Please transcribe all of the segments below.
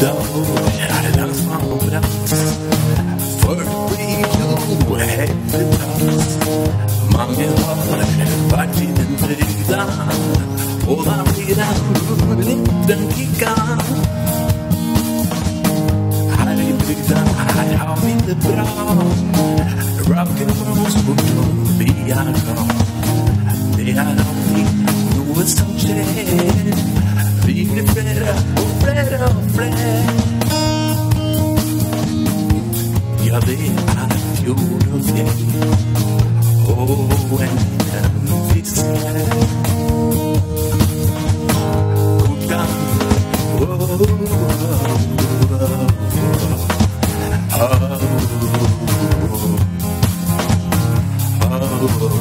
bygda år er langs vann og Ja, det er fjord og fjell. Og en liten fiske. Hvordan oh, Skåla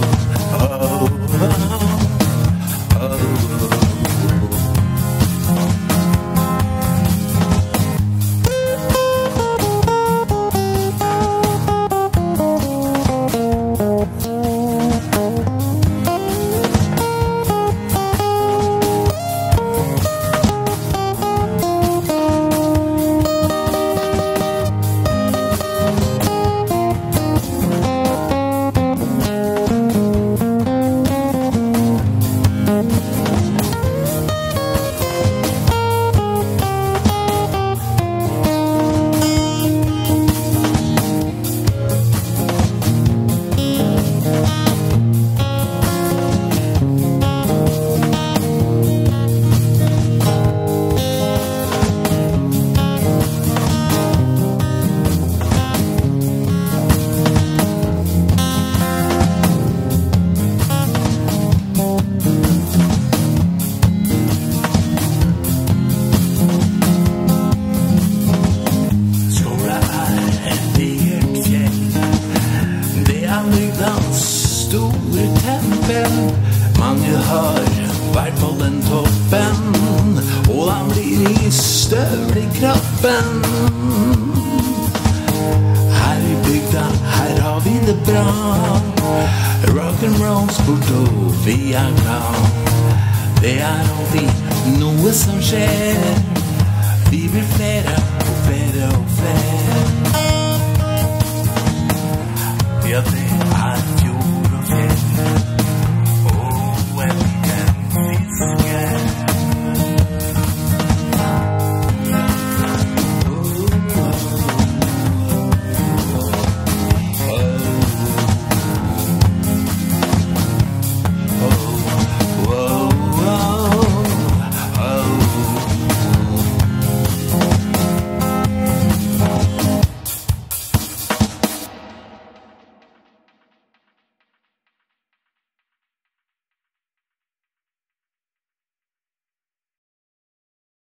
er bygdans store tempel. Mange har vært på den toppen, og de blir i støvel i kroppen. Her i bygda, her har vi det bra. Rock'n'roll sport og vi er. Det er alltid noe som skjer. Vi blir flere flere